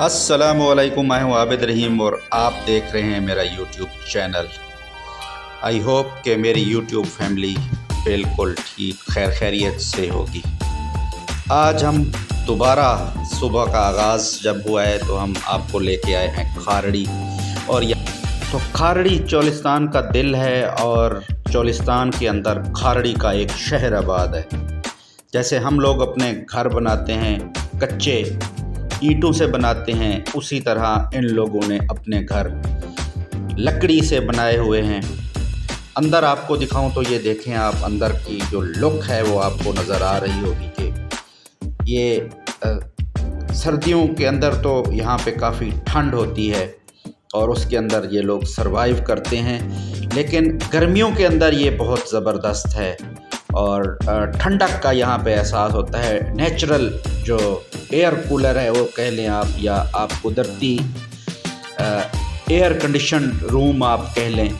असलकुम मैं हूँ आबिद रहीम और आप देख रहे हैं मेरा यूट्यूब चैनल। आई होप कि मेरी यूट्यूब फैमिली बिल्कुल ठीक, खैर खैरियत से होगी। आज हम दोबारा सुबह का आगाज़ जब हुआ है तो हम आपको लेके आए हैं खारड़ी। और तो खारड़ी चोलिस्तान का दिल है और चोलिस्तान के अंदर खारड़ी का एक शहर आबाद है। जैसे हम लोग अपने घर बनाते हैं कच्चे ईंटों से बनाते हैं, उसी तरह इन लोगों ने अपने घर लकड़ी से बनाए हुए हैं। अंदर आपको दिखाऊँ तो ये देखें आप, अंदर की जो लुक है वो आपको नज़र आ रही होगी कि ये सर्दियों के अंदर तो यहाँ पे काफ़ी ठंड होती है और उसके अंदर ये लोग सरवाइव करते हैं, लेकिन गर्मियों के अंदर ये बहुत ज़बरदस्त है। और ठंडक का यहाँ पे एहसास होता है। नेचुरल जो एयर कूलर है, वो कह लें आप, या आप कुदरती एयर कंडीशन रूम आप कह लें।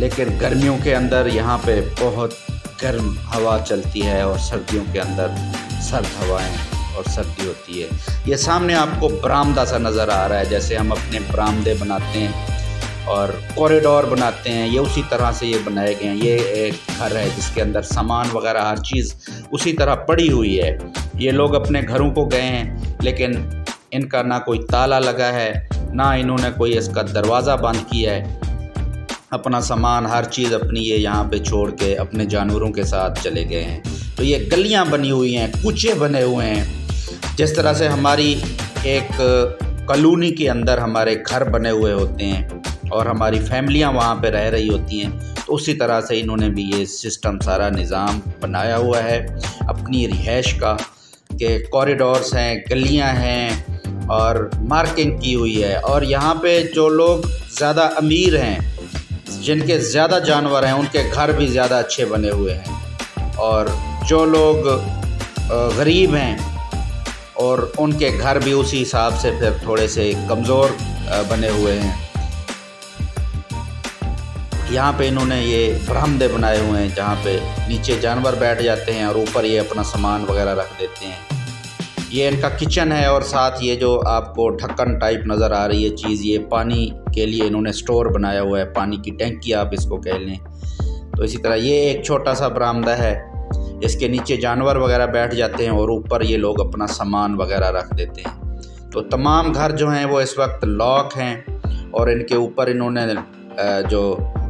लेकिन गर्मियों के अंदर यहाँ पे बहुत गर्म हवा चलती है और सर्दियों के अंदर सर्द हवाएँ और सर्दी होती है। ये सामने आपको बरामदा सा नज़र आ रहा है, जैसे हम अपने बरामदे बनाते हैं। और कॉरिडोर बनाते हैं। ये उसी तरह से ये बनाए गए हैं। ये एक घर है जिसके अंदर सामान वगैरह, हर चीज़ उसी तरह पड़ी हुई है। ये लोग अपने घरों को गए हैं, लेकिन इनका ना कोई ताला लगा है, ना इन्होंने कोई इसका दरवाज़ा बंद किया है। अपना सामान, हर चीज़ अपनी ये यहाँ पे छोड़ के अपने जानवरों के साथ चले गए हैं। तो ये गलियाँ बनी हुई हैं, कुचे बने हुए हैं। जिस तरह से हमारी एक कॉलोनी के अंदर हमारे घर बने हुए होते हैं और हमारी फैमिलियाँ वहाँ पर रह रही होती हैं। तो उसी तरह से इन्होंने भी ये सिस्टम सारा निज़ाम बनाया हुआ है। अपनी रिहाइश का कि कॉरिडोर्स हैं, गलियाँ हैं और मार्किंग की हुई है। और यहाँ पे जो लोग ज़्यादा अमीर हैं, जिनके ज़्यादा जानवर हैं, उनके घर भी ज़्यादा अच्छे बने हुए हैं। और जो लोग गरीब हैं और उनके घर भी उसी हिसाब से फिर थोड़े से कमज़ोर बने हुए हैं। यहाँ पे इन्होंने ये बरामदे बनाए हुए हैं, जहाँ पे नीचे जानवर बैठ जाते हैं और ऊपर ये अपना सामान वगैरह रख देते हैं। ये इनका किचन है और साथ ये जो आपको ढक्कन टाइप नज़र आ रही है चीज़, ये पानी के लिए इन्होंने स्टोर बनाया हुआ है। पानी की टैंकी आप इसको कह लें। तो इसी तरह ये एक छोटा सा बरामदा है। इसके नीचे जानवर वगैरह बैठ जाते हैं और ऊपर ये लोग अपना सामान वगैरह रख देते हैं। तो तमाम घर जो हैं वो इस वक्त लॉक हैं और इनके ऊपर इन्होंने जो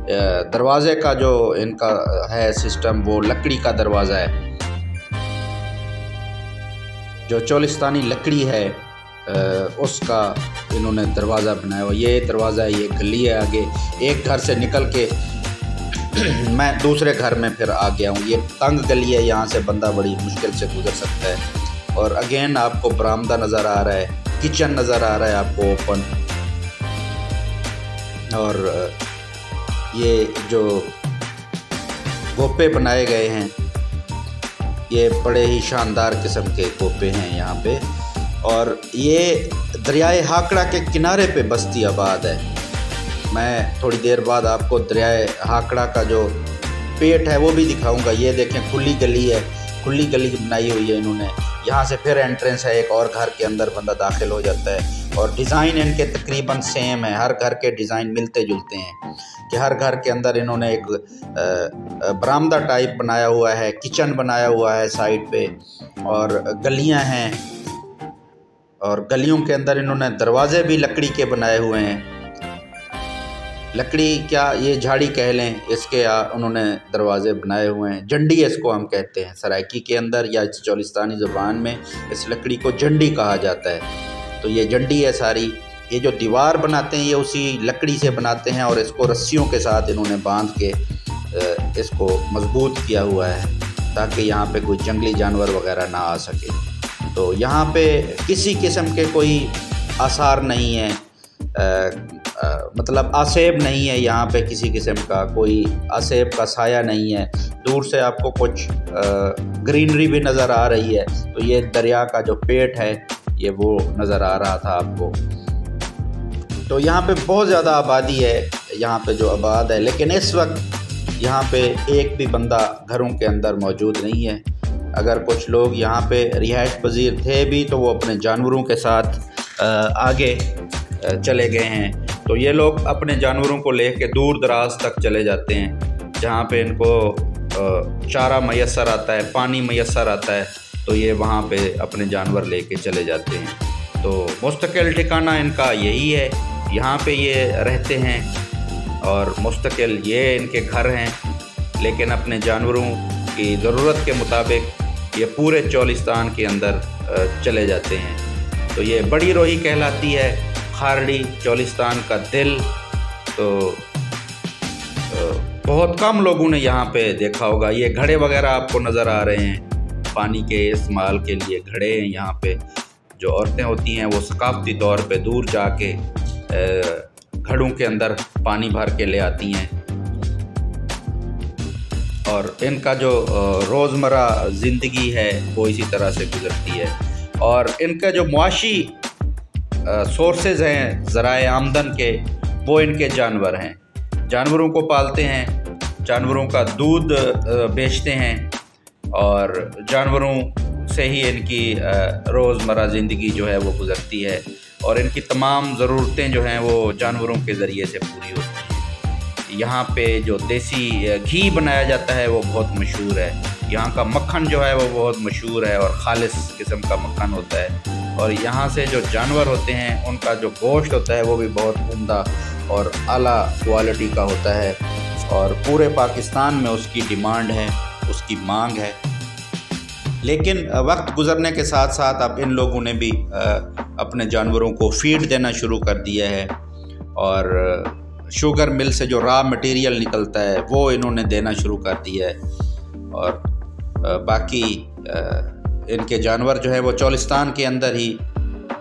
दरवाज़े का जो इनका है सिस्टम, वो लकड़ी का दरवाज़ा है। जो चोलिस्तानी लकड़ी है उसका इन्होंने दरवाज़ा बनाया हुआ। ये दरवाज़ा है ये गली है आगे। एक घर से निकल के मैं दूसरे घर में फिर आ गया हूँ। ये तंग गली है, यहाँ से बंदा बड़ी मुश्किल से गुजर सकता है। और अगेन आपको बरामदा नज़र आ रहा है, किचन नज़र आ रहा है आपको ओपन। और ये जो गोपे बनाए गए हैं, ये बड़े ही शानदार किस्म के गोपे हैं यहाँ पे। और ये दरियाए हाकड़ा के किनारे पे बस्ती आबाद है। मैं थोड़ी देर बाद आपको दरियाए हाकड़ा का जो पेट है वो भी दिखाऊँगा। ये देखें, खुली गली है। खुली गली बनाई हुई है इन्होंने। यहाँ से फिर एंट्रेंस है, एक और घर के अंदर बंदा दाखिल हो जाता है। और डिज़ाइन इनके तकरीबन सेम है। हर घर के डिज़ाइन मिलते जुलते हैं कि हर घर के अंदर इन्होंने एक बरामदा टाइप बनाया हुआ है किचन बनाया हुआ है साइड पे और गलियाँ हैं और गलियों के अंदर इन्होंने दरवाजे भी लकड़ी के बनाए हुए हैं। लकड़ी क्या ये झाड़ी कह लें इसके आ, उन्होंने दरवाज़े बनाए हुए हैं। झंडी इसको हम कहते हैं सराइकी के अंदर या चौलिस्तानी ज़ुबान में इस लकड़ी को जंडी कहा जाता है। तो ये जंडी है सारी। ये जो दीवार बनाते हैं, ये उसी लकड़ी से बनाते हैं और इसको रस्सियों के साथ इन्होंने बाँध के इसको मज़बूत किया हुआ है ताकि यहाँ पे कोई जंगली जानवर वगैरह ना आ सके। तो यहाँ पे किसी किस्म के कोई आसार नहीं है मतलब आसेब नहीं है यहाँ पे किसी किस्म का, कोई आसेब का साया नहीं है। दूर से आपको कुछ ग्रीनरी भी नज़र आ रही है। तो ये दरिया का जो पेट है ये वो नज़र आ रहा था आपको। तो यहाँ पे बहुत ज़्यादा आबादी है, यहाँ पे जो आबाद है। लेकिन इस वक्त यहाँ पे एक भी बंदा घरों के अंदर मौजूद नहीं है। अगर कुछ लोग यहाँ पे रिहाइश पजीर थे भी तो वो अपने जानवरों के साथ आगे चले गए हैं। तो ये लोग अपने जानवरों को ले कर दूर दराज तक चले जाते हैं, जहाँ पे इनको चारा मैसर आता है, पानी मैसर आता है। तो ये वहाँ पे अपने जानवर लेके चले जाते हैं। तो मुस्तकिल ठिकाना इनका यही है। यहाँ पे ये रहते हैं और मुस्तकिल ये इनके घर हैं। लेकिन अपने जानवरों की ज़रूरत के मुताबिक ये पूरे चौलिस्तान के अंदर चले जाते हैं। तो ये बड़ी रोही कहलाती है। खारड़ी चौलिस्तान का दिल। तो बहुत कम लोगों ने यहाँ पे देखा होगा। ये घड़े वगैरह आपको नज़र आ रहे हैं। पानी के इस्तेमाल के लिए घड़े हैं। यहाँ पे जो औरतें होती हैं, वो सकाफती तौर पे दूर जाके घड़ों के अंदर पानी भर के ले आती हैं। और इनका जो रोज़मर्रा ज़िंदगी है, वो इसी तरह से गुज़रती है। और इनका जो मुआशी सोर्सेज हैं ज़रा आमदन के, वो इनके जानवर हैं। जानवरों को पालते हैं, जानवरों का दूध बेचते हैं। और जानवरों से ही इनकी रोज़मर्रा ज़िंदगी जो है वो गुज़रती है और इनकी तमाम ज़रूरतें जो हैं वो जानवरों के ज़रिए से पूरी होती हैं। यहाँ पे जो देसी घी बनाया जाता है वो बहुत मशहूर है। यहाँ का मक्खन जो है वो बहुत मशहूर है और ख़ालिस किस्म का मक्खन होता है। और यहाँ से जो जानवर होते हैं, उनका जो गोश्त होता है वो भी बहुत उमदा और आला क्वालिटी का होता है और पूरे पाकिस्तान में उसकी डिमांड है। उसकी मांग है। लेकिन वक्त गुज़रने के साथ साथ अब इन लोगों ने भी अपने जानवरों को फ़ीड देना शुरू कर दिया है और शुगर मिल से जो रॉ मटेरियल निकलता है, वो इन्होंने देना शुरू कर दिया है। और बाकी इनके जानवर जो है, वो चौलिस्तान के अंदर ही,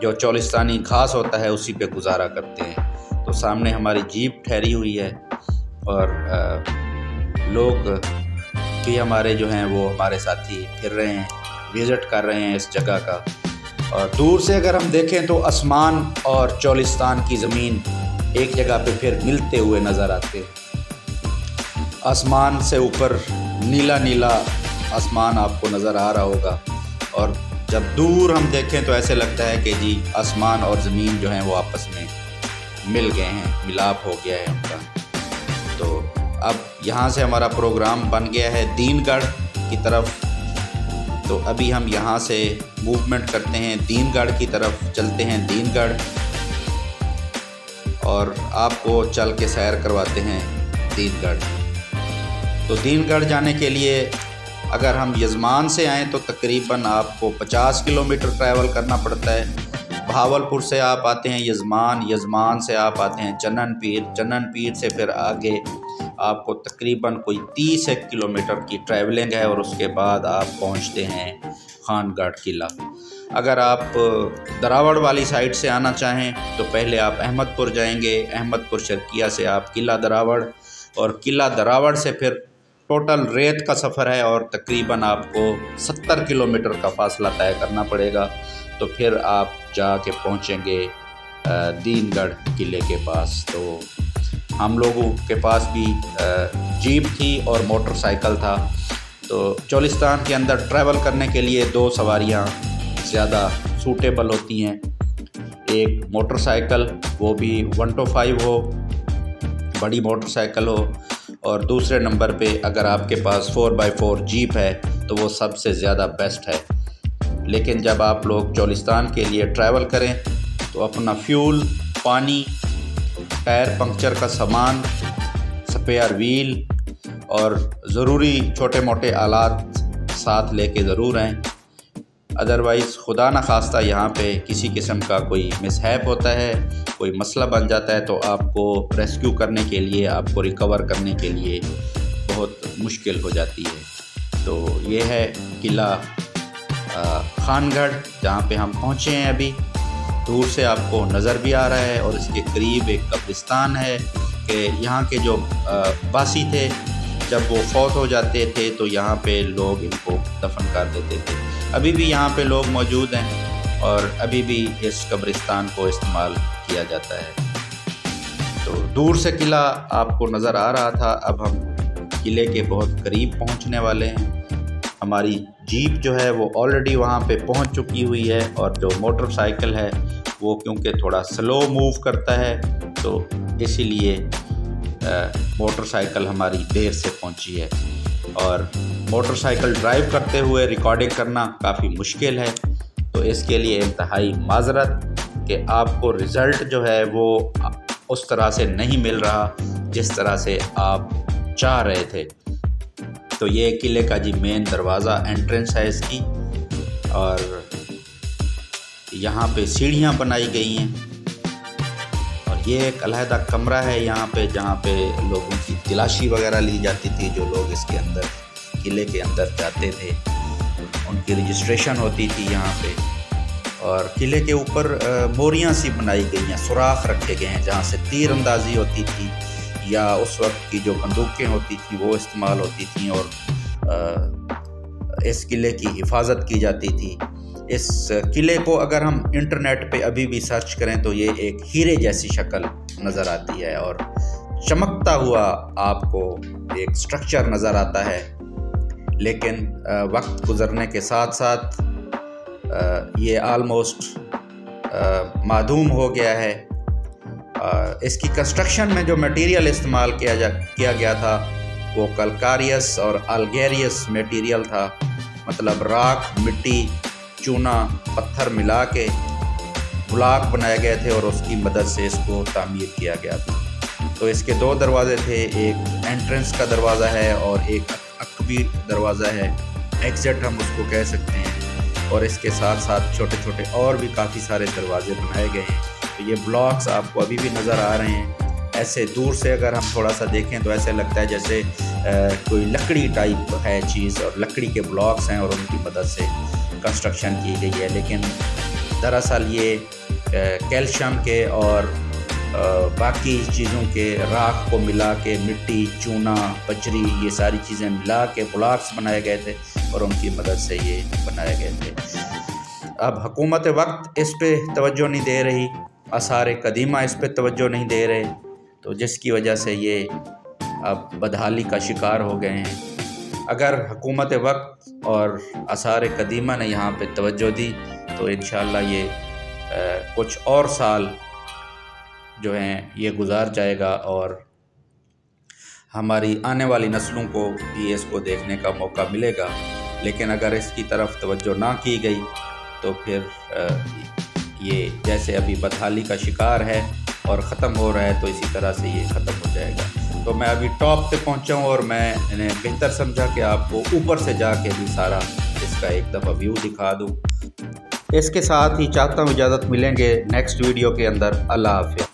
जो चौलिस्तानी घास होता है, उसी पे गुजारा करते हैं। तो सामने हमारी जीप ठहरी हुई है और लोग भी हमारे जो हैं वो हमारे साथी फिर रहे हैं विज़िट कर रहे हैं इस जगह का। और दूर से अगर हम देखें तो आसमान और चौलिस्तान की ज़मीन एक जगह पे फिर मिलते हुए नज़र आते हैं। आसमान से ऊपर नीला नीला आसमान आपको नज़र आ रहा होगा। और जब दूर हम देखें तो ऐसे लगता है कि जी, आसमान और ज़मीन जो हैं वो आपस में मिल गए हैं, मिलाप हो गया है उनका। तो अब यहाँ से हमारा प्रोग्राम बन गया है दीनगढ़ की तरफ़। तो अभी हम यहाँ से मूवमेंट करते हैं दीनगढ़ की तरफ़, चलते हैं दीनगढ़। और आपको चल के सैर करवाते हैं दीनगढ़। तो दीनगढ़ जाने के लिए अगर हम यजमान से आएँ तो तकरीबन आपको 50 किलोमीटर ट्रैवल करना पड़ता है। भावलपुर से आप आते हैं यजमान यजमान से आप आते हैं चनन पीर चनन पीर से फिर आगे। आपको तकरीबन कोई तीस एक किलोमीटर की ट्रैवलिंग है और उसके बाद आप पहुँचते हैं खानगढ़ किला। अगर आप दरावड़ वाली साइड से आना चाहें तो पहले आप अहमदपुर जाएँगे। अहमदपुर शर्किया से आप किला दरावड़ और किला दरावड़ से फिर टोटल रेत का सफ़र है और तकरीबन आपको 70 किलोमीटर का फासला तय करना पड़ेगा। तो फिर आप जाके पहुँचेंगे दीनगढ़ किले के पास। तो हम लोगों के पास भी जीप थी और मोटरसाइकिल था। तो चोलिस्तान के अंदर ट्रैवल करने के लिए दो सवारियाँ ज़्यादा सूटेबल होती हैं। एक मोटरसाइकिल, वो भी वन टू फाइव हो, बड़ी मोटरसाइकिल हो, और दूसरे नंबर पे अगर आपके पास फ़ोर बाई फोर जीप है तो वो सबसे ज़्यादा बेस्ट है। लेकिन जब आप लोग चौलिस्तान के लिए ट्रैवल करें तो अपना फ्यूल, पानी टायर पंक्चर का सामान, स्पेयर व्हील और ज़रूरी छोटे मोटे आलात साथ लेके ज़रूर आएँ। अदरवाइज़ खुदा न खास्ता यहाँ पे किसी किस्म का कोई मिसहैप होता है, कोई मसला बन जाता है तो आपको रेस्क्यू करने के लिए, आपको रिकवर करने के लिए बहुत मुश्किल हो जाती है। तो ये है किला खानगढ़, जहाँ पे हम पहुँचे हैं अभी। दूर से आपको नज़र भी आ रहा है और इसके करीब एक कब्रिस्तान है कि यहाँ के जो बासी थे, जब वो फौत हो जाते थे तो यहाँ पे लोग इनको दफन कर देते थे। अभी भी यहाँ पे लोग मौजूद हैं और अभी भी इस कब्रिस्तान को इस्तेमाल किया जाता है। तो दूर से किला आपको नज़र आ रहा था, अब हम किले के बहुत करीब पहुँचने वाले हैं। हमारी जीप जो है वो ऑलरेडी वहाँ पे पहुँच चुकी हुई है और जो मोटरसाइकिल है, वो क्योंकि थोड़ा स्लो मूव करता है तो इसीलिए मोटरसाइकिल हमारी देर से पहुँची है। और मोटरसाइकिल ड्राइव करते हुए रिकॉर्डिंग करना काफ़ी मुश्किल है तो इसके लिए इंतहाई माजरत कि आपको रिज़ल्ट जो है वो उस तरह से नहीं मिल रहा जिस तरह से आप चाह रहे थे। तो ये किले का जी मेन दरवाज़ा एंट्रेंस है इसकी। और यहाँ पे सीढ़ियाँ बनाई गई हैं। और ये एक अलहदा कमरा है यहाँ पे जहाँ पे लोगों की तलाशी वगैरह ली जाती थी, जो लोग इसके अंदर, किले के अंदर जाते थे। उनकी रजिस्ट्रेशन होती थी यहाँ पे। और किले के ऊपर मोरियाँ सी बनाई गई हैं, सुराख रखे गए हैं, जहाँ से तीर अंदाजी होती थी। या उस वक्त की जो बंदूकें होती थी, वो इस्तेमाल होती थी और इस किले की हिफाजत की जाती थी। इस किले को अगर हम इंटरनेट पे अभी भी सर्च करें तो ये एक हीरे जैसी शक्ल नज़र आती है और चमकता हुआ आपको एक स्ट्रक्चर नज़र आता है। लेकिन वक्त गुज़रने के साथ साथ ये आलमोस्ट माधूम हो गया है इसकी कंस्ट्रक्शन में जो मटेरियल इस्तेमाल किया जा, किया गया था, वो कलकारियस और अल्गेरियस मटेरियल था। मतलब राख, मिट्टी, चूना, पत्थर मिला के ब्लॉक बनाए गए थे और उसकी मदद से इसको तामीर किया गया था। तो इसके दो दरवाज़े थे, एक एंट्रेंस का दरवाज़ा है और एक अकबी दरवाज़ा है। एग्ज़िट हम उसको कह सकते हैं। और इसके साथ साथ छोटे छोटे और भी काफ़ी सारे दरवाजे बनाए गए हैं। तो ये ब्लॉक्स आपको अभी भी नज़र आ रहे हैं। ऐसे दूर से अगर हम थोड़ा सा देखें तो ऐसे लगता है जैसे आ, कोई लकड़ी टाइप है चीज़ और लकड़ी के ब्लॉक्स हैं और उनकी मदद से कंस्ट्रक्शन की गई है। लेकिन दरअसल ये कैल्शियम के और आ, बाकी चीज़ों के राख को मिला के मिट्टी चूना पचरी ये सारी चीज़ें मिला के ब्लॉक्स बनाए गए थे और उनकी मदद से ये बनाए गए थे। अब हुकूमत वक्त इस पर तवज्जो नहीं दे रही। आसार कदीमा इस पर तवज्जो नहीं दे रहे तो जिसकी वजह से ये अब बदहाली का शिकार हो गए हैं। अगर हुकूमत वक्त और आसार कदीमा ने यहाँ पे तवज्जो दी तो इन ये आ, कुछ और साल जो हैं ये गुजार जाएगा और हमारी आने वाली नस्लों को भी इसको देखने का मौका मिलेगा। लेकिन अगर इसकी तरफ़ तवज्जो ना की गई तो फिर ये जैसे अभी बदहाली का शिकार है और ख़त्म हो रहा है तो इसी तरह से ये ख़त्म हो जाएगा। तो मैं अभी टॉप पे पहुँचा हूँ और मैं इन्हें बेहतर समझा कि आपको ऊपर से जा जाके भी सारा इसका एक दफ़ा व्यू दिखा दूँ। इसके साथ ही चाहता हूँ इजाज़त मिलेंगे नेक्स्ट वीडियो के अंदर। अल्लाह हाफि